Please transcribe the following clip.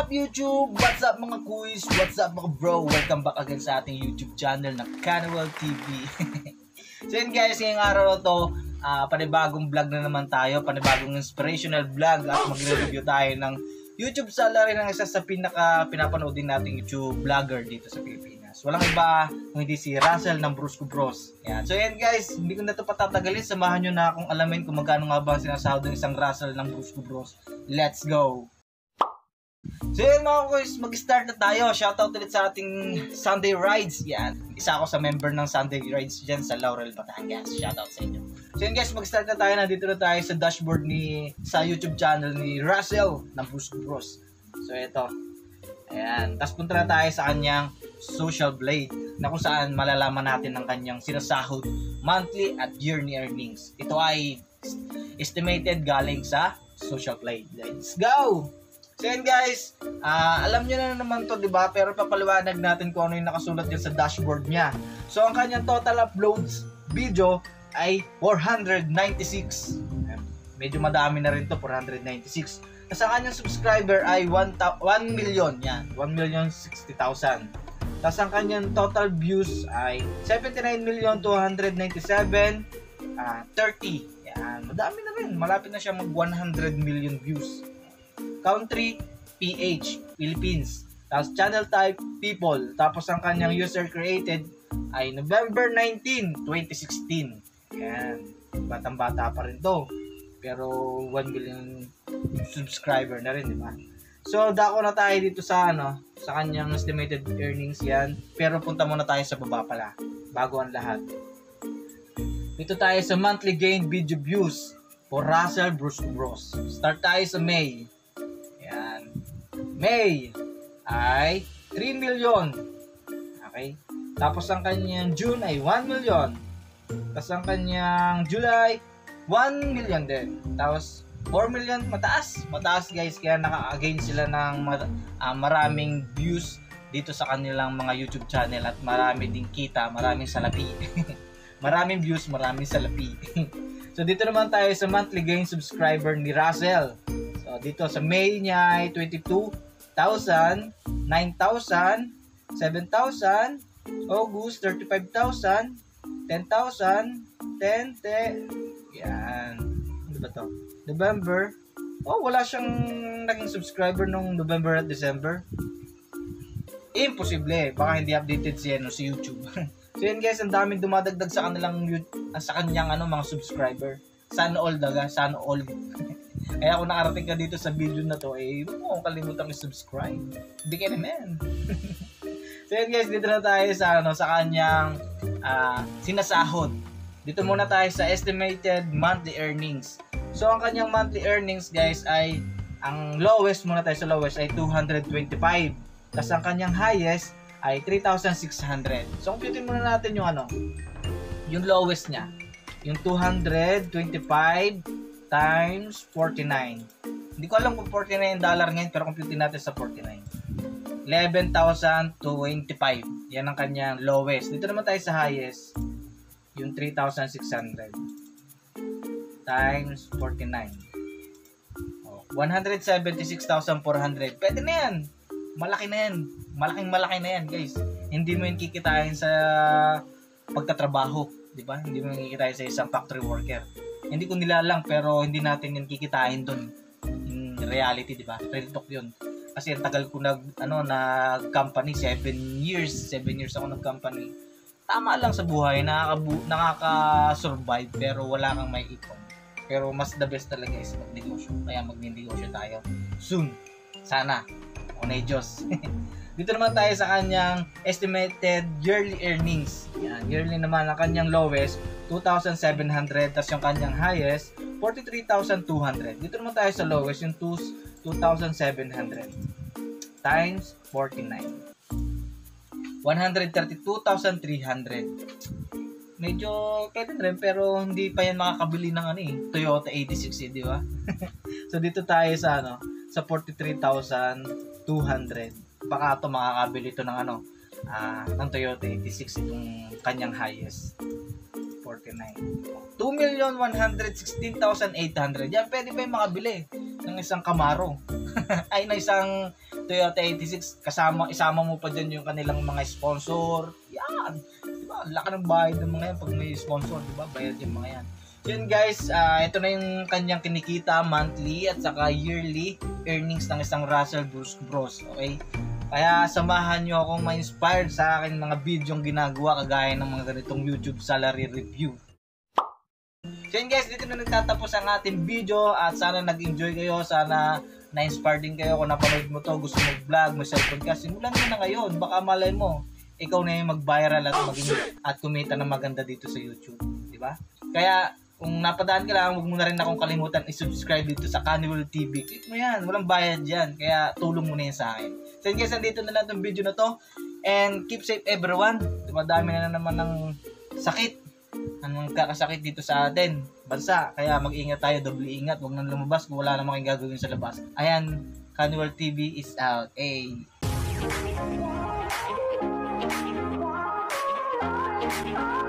up YouTube? What's up mga kuys? What's up mga bro? Welcome back again sa ating YouTube channel na Canwell TV. so yun guys, ngayong araw na to, uh, panibagong vlog na naman tayo, panibagong inspirational vlog at magre-review tayo ng YouTube salary ng isa sa pinaka pinapanood din nating YouTube vlogger dito sa Pilipinas. Walang iba kung hindi si Russell ng Brusco Bros. Yan. So yan guys, hindi ko na ito patatagalin. Samahan nyo na akong alamin kung magkano nga ba ang sinasahod ng isang Russell ng Brusco Bros. Let's go! So yun mga guys, mag-start na tayo. Shoutout ulit sa ating Sunday Rides. Yan. Isa ako sa member ng Sunday Rides dyan sa Laurel, Batangas. Shoutout sa inyo. So yun guys, mag-start na tayo. Nandito na tayo sa dashboard ni sa YouTube channel ni Russell ng Bruce Bros. So ito. Ayan. Tapos punta na tayo sa kanyang Social Blade na kung saan malalaman natin ang kanyang sinasahod monthly at yearly earnings. Ito ay estimated galing sa Social Blade. Let's go! So yun guys, uh, alam niyo na naman to 'di ba? Pero papaliwanag natin kung ano yung nakasulat diyan sa dashboard niya. So ang kanyang total uploads video ay 496. Medyo madami na rin to, 496. Tapos ang kanyang subscriber ay 1, 1 million. Yan, 1 million 60,000. Tapos ang kanyang total views ay 79,297,000 uh, 30. Yan, madami na rin. Malapit na siya mag 100 million views. Country, PH, Philippines. Tapos channel type, people. Tapos ang kanyang user created ay November 19, 2016. Yan. Batang-bata pa rin to. Pero 1 million subscriber na rin, di ba? So, dako na tayo dito sa ano, sa kanyang estimated earnings yan. Pero punta muna tayo sa baba pala, bago ang lahat. Dito tayo sa monthly gained video views for Russell Bruce Bros. Start tayo sa May. May ay 3 million. Okay? Tapos ang kanyang June ay 1 million. Tapos ang kanyang July 1 million din. Tapos 4 million mataas. Mataas guys kaya naka-again sila ng uh, maraming views dito sa kanilang mga YouTube channel at marami ding kita, maraming salapi. maraming views, maraming salapi. so dito naman tayo sa monthly gain subscriber ni Russell. So dito sa May niya ay 22 1,000, 9,000, 7,000, August, 35,000, 10,000, 10, 10, yan. Ano ba to? November, oh, wala siyang naging subscriber nung November at December. Imposible, baka hindi updated siya no, si YouTube. so yun guys, ang daming dumadagdag sa kanilang sa kanyang ano mga subscriber. Sana all daga, sana all. Kaya kung nakarating ka dito sa video na to, eh, huwag mo kalimutan i-subscribe. Hindi ka naman. so yun guys, dito na tayo sa, ano, sa kanyang uh, sinasahod. Dito muna tayo sa estimated monthly earnings. So ang kanyang monthly earnings guys ay ang lowest muna tayo sa lowest ay 225. Tapos ang kanyang highest ay 3,600. So computin muna natin yung ano, yung lowest niya. Yung 225 times 49. Hindi ko alam kung 49 dollar ngayon pero compute natin sa 49. 11,025. Yan ang kanyang lowest. Dito naman tayo sa highest. Yung 3,600 times 49. Oh, 176,400. Pwede na yan. Malaki na yan. Malaking malaki na yan, guys. Hindi mo yung kikitain sa pagtatrabaho. Di ba? Hindi mo yung kikitain sa isang factory worker hindi ko nilalang pero hindi natin yan kikitain doon in reality di ba? Real talk yun. Kasi ang tagal ko nag ano nag company 7 years. 7 years ako nag company tama lang sa buhay nakaka nakaka-survive pero wala kang may ipon pero mas the best talaga is magnegosyo. Kaya magnegosyo tayo. Soon sana Onay Diyos Dito naman tayo sa kanyang estimated yearly earnings. Yan, yearly naman ang kanyang lowest 2,700 tapos yung kanyang highest 43,200. Dito naman tayo sa lowest yung 2,700 times 49. 132,300. Medyo pwede rin pero hindi pa yan makakabili ng ano eh, Toyota 86 eh, di ba? so dito tayo sa ano, sa 43,200. Baka ito makakabili ito ng ano, uh, ng Toyota 86 itong kanyang highest. 49. 2,116,800. Yan, pwede ba yung makabili ng isang Camaro? Ay, na isang Toyota 86, kasama, isama mo pa dyan yung kanilang mga sponsor. Yan. Diba? Laki ng bayad ng mga yan pag may sponsor, diba? Bayad yung mga yan. Yun guys, uh, ito na yung kanyang kinikita monthly at saka yearly earnings ng isang Russell Bruce Bros. Okay? Kaya samahan nyo akong ma-inspired sa akin mga video yung ginagawa kagaya ng mga ganitong YouTube salary review. So yun guys, dito na nagtatapos ang ating video at sana nag-enjoy kayo, sana na-inspire din kayo kung napanood mo to, gusto mag-vlog, may cellphone ka, simulan mo na ngayon, baka malay mo, ikaw na yung mag-viral at maging at kumita ng maganda dito sa YouTube, di ba? Kaya kung napadaan ka lang, huwag mo na rin akong kalimutan i-subscribe dito sa Carnival TV. Click mo yan, walang bayad yan. Kaya tulong mo na yan sa akin. So guys, nandito na lang itong video na to. And keep safe everyone. Dumadami na naman ng sakit. Anong kakasakit dito sa atin, bansa. Kaya mag-ingat tayo, doble ingat. Huwag nang lumabas kung wala namang gagawin sa labas. Ayan, Carnival TV is out. Hey! Thank.